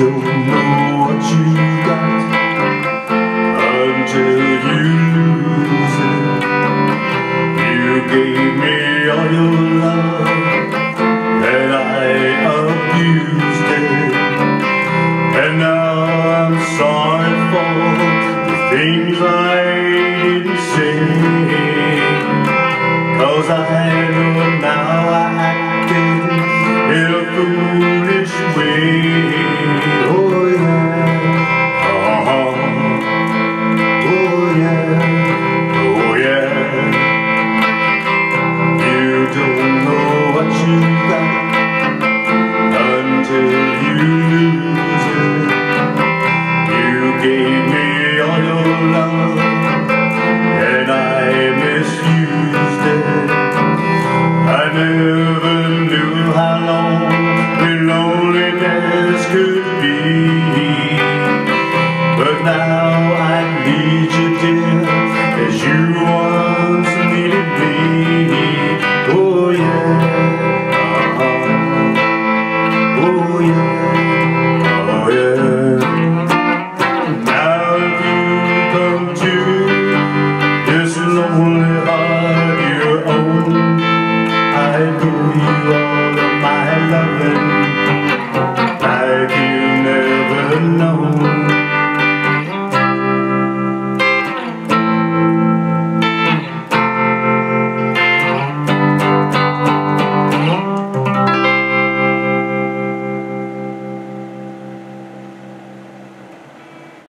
don't know what you got until you lose it. You gave me all your love, and I abused it. And now I'm sorry for the things I didn't say.